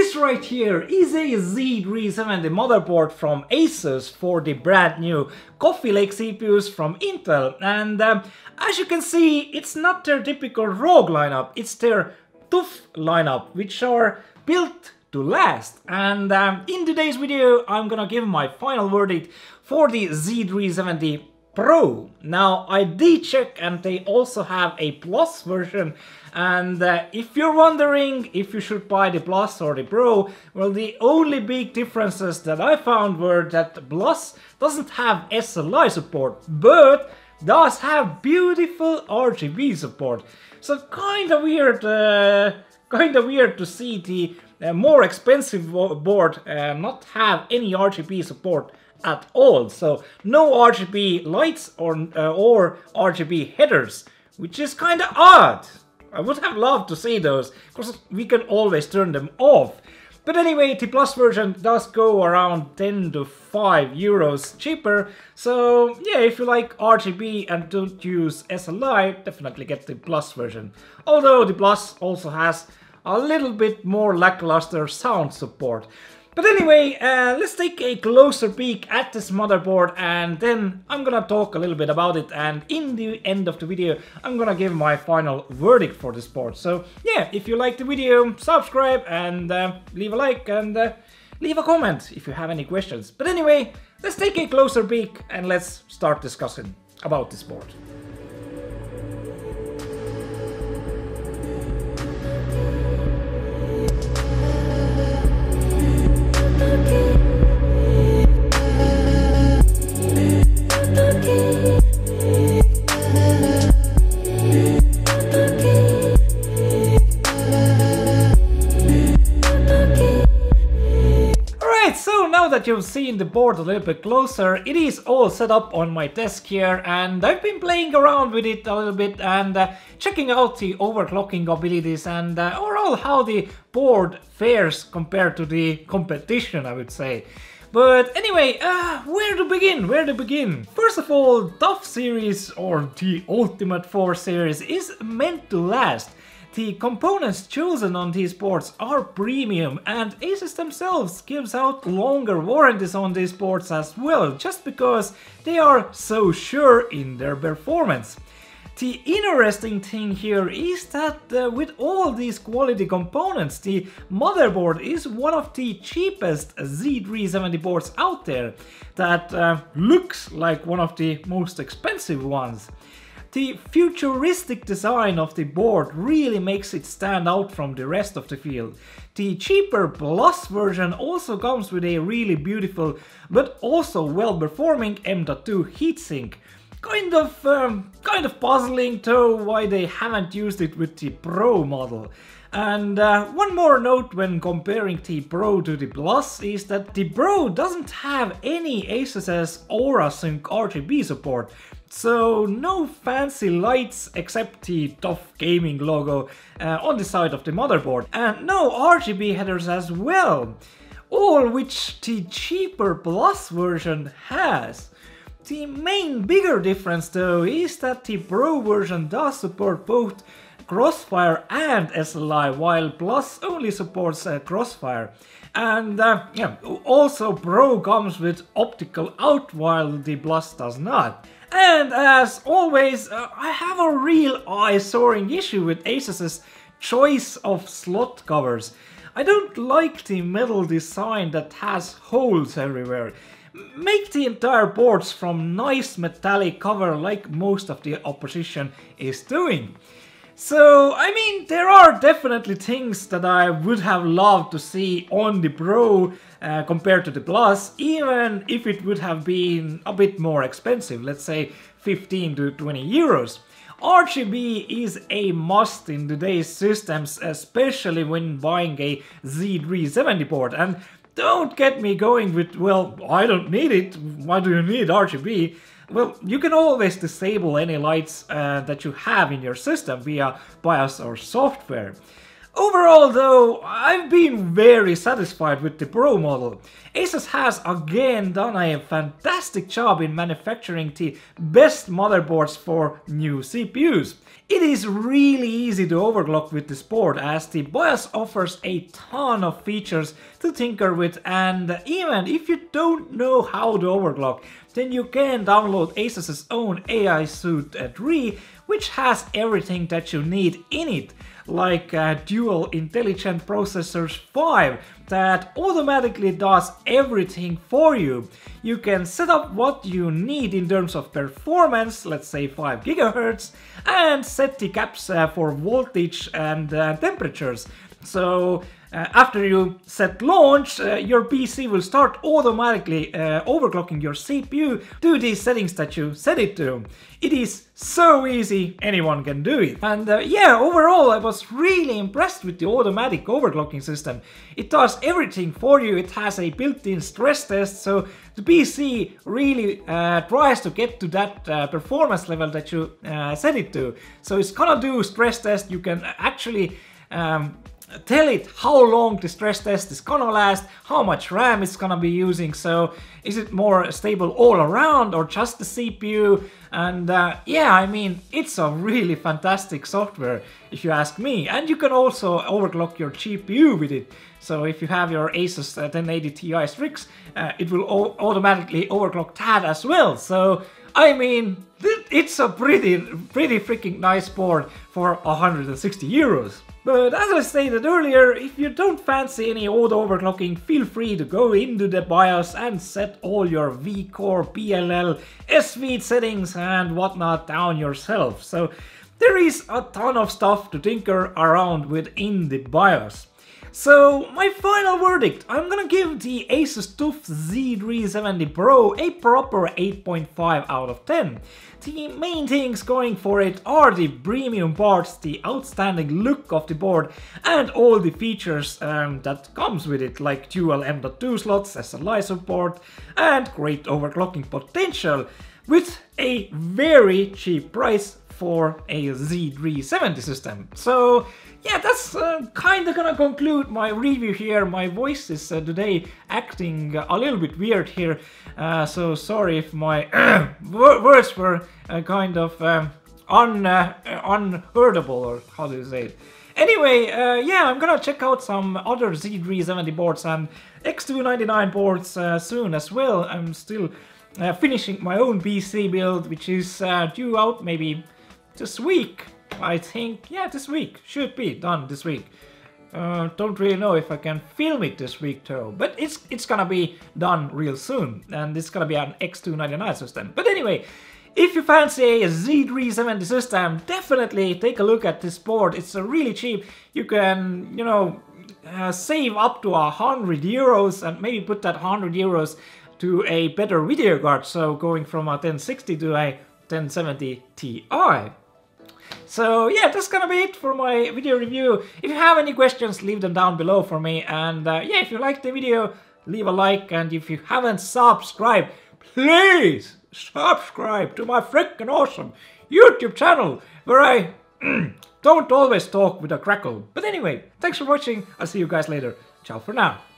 This right here is a Z370 motherboard from Asus for the brand new Coffee Lake CPUs from Intel. And um, as you can see it's not their typical ROG lineup, it's their TUF lineup which are built to last. And um, in today's video I'm gonna give my final verdict for the Z370 Pro. Now I did check and they also have a Plus version and uh, if you're wondering if you should buy the Plus or the Pro, well the only big differences that I found were that the Plus doesn't have SLI support but does have beautiful RGB support. So kind of weird, uh, kind of weird to see the uh, more expensive board uh, not have any RGB support at all. So no RGB lights or, uh, or RGB headers, which is kind of odd. I would have loved to see those, because we can always turn them off. But anyway, the Plus version does go around 10 to 5 euros cheaper, so yeah, if you like RGB and don't use SLI, definitely get the Plus version. Although the Plus also has a little bit more lackluster sound support. But anyway, uh, let's take a closer peek at this motherboard and then I'm gonna talk a little bit about it and in the end of the video I'm gonna give my final verdict for this board. So yeah, if you like the video, subscribe and uh, leave a like and uh, leave a comment if you have any questions. But anyway, let's take a closer peek and let's start discussing about this board. That you've seen the board a little bit closer, it is all set up on my desk here and I've been playing around with it a little bit and uh, checking out the overclocking abilities and uh, overall how the board fares compared to the competition I would say. But anyway, uh, where to begin? Where to begin? First of all, TUF series or the Ultimate Force series is meant to last. The components chosen on these boards are premium and Asus themselves gives out longer warranties on these boards as well, just because they are so sure in their performance. The interesting thing here is that uh, with all these quality components, the motherboard is one of the cheapest Z370 boards out there that uh, looks like one of the most expensive ones. The futuristic design of the board really makes it stand out from the rest of the field. The cheaper Plus version also comes with a really beautiful but also well-performing M.2 heatsink. Kind of, um, kind of puzzling though why they haven't used it with the Pro model. And uh, one more note when comparing the Pro to the Plus is that the Pro doesn't have any ASUS AuraSync RGB support, so no fancy lights except the TUF Gaming logo uh, on the side of the motherboard, and no RGB headers as well, all which the cheaper Plus version has. The main bigger difference though is that the Pro version does support both Crossfire and SLI, while Plus only supports uh, Crossfire. And uh, yeah, also Pro comes with optical out while the Plus does not. And as always, uh, I have a real eye-soaring issue with Asus's choice of slot covers. I don't like the metal design that has holes everywhere. Make the entire boards from nice metallic cover like most of the opposition is doing. So, I mean, there are definitely things that I would have loved to see on the Pro uh, compared to the Plus, even if it would have been a bit more expensive, let's say 15 to 20 euros. RGB is a must in today's systems, especially when buying a Z370 board. And don't get me going with, well, I don't need it, why do you need RGB? Well, you can always disable any lights uh, that you have in your system via BIOS or software. Overall though, I've been very satisfied with the Pro model. Asus has again done a fantastic job in manufacturing the best motherboards for new CPUs. It is really easy to overclock with this board as the BIOS offers a ton of features to tinker with and even if you don't know how to overclock, then you can download Asus's own AI Suite 3 which has everything that you need in it like uh, Dual Intelligent Processors 5 that automatically does everything for you. You can set up what you need in terms of performance, let's say 5 GHz, and set the caps uh, for voltage and uh, temperatures. So uh, after you set launch, uh, your PC will start automatically uh, overclocking your CPU to these settings that you set it to. It is so easy, anyone can do it. And uh, yeah, overall I was really impressed with the automatic overclocking system. It does everything for you, it has a built-in stress test, so the PC really uh, tries to get to that uh, performance level that you set it to. So it's gonna do stress test, you can actually um, tell it how long the stress test is gonna last, how much RAM it's gonna be using, so is it more stable all around or just the CPU? And uh, yeah, I mean, it's a really fantastic software if you ask me. And you can also overclock your GPU with it. So if you have your Asus 1080 uh, Ti Strix, uh, it will automatically overclock that as well. So I mean, it's a pretty, pretty freaking nice board for 160 euros. But as I stated earlier, if you don't fancy any auto overclocking, feel free to go into the BIOS and set all your VCore, PLL, SV settings and whatnot down yourself. So there is a ton of stuff to tinker around with in the BIOS. So my final verdict, I'm gonna give the Asus TUF Z370 Pro a proper 8.5 out of 10. The main things going for it are the premium parts, the outstanding look of the board and all the features um, that comes with it like dual M.2 slots, SLI support and great overclocking potential with a very cheap price for a Z370 system. So yeah, that's uh, kind of gonna conclude my review here. My voice is uh, today acting a little bit weird here, uh, so sorry if my words were uh, kind of um, un uh, unheardable, or how do you say it? Anyway, uh, yeah, I'm gonna check out some other Z370 boards and X299 boards soon as well. I'm still finishing my own PC build, which is due out maybe this week. I think, yeah, this week. Should be done this week. Uh, don't really know if I can film it this week though, but it's it's gonna be done real soon, and it's gonna be an X299 system. But anyway, if you fancy a Z370 system, definitely take a look at this board. It's uh, really cheap. You can, you know, uh, save up to a hundred euros and maybe put that hundred euros to a better video card. So going from a 1060 to a 1070 Ti. So yeah, that's gonna be it for my video review. If you have any questions, leave them down below for me. And uh, yeah, if you liked the video, leave a like. And if you haven't subscribed, please subscribe to my freaking awesome YouTube channel where I don't always talk with a crackle. But anyway, thanks for watching. I'll see you guys later. Ciao for now.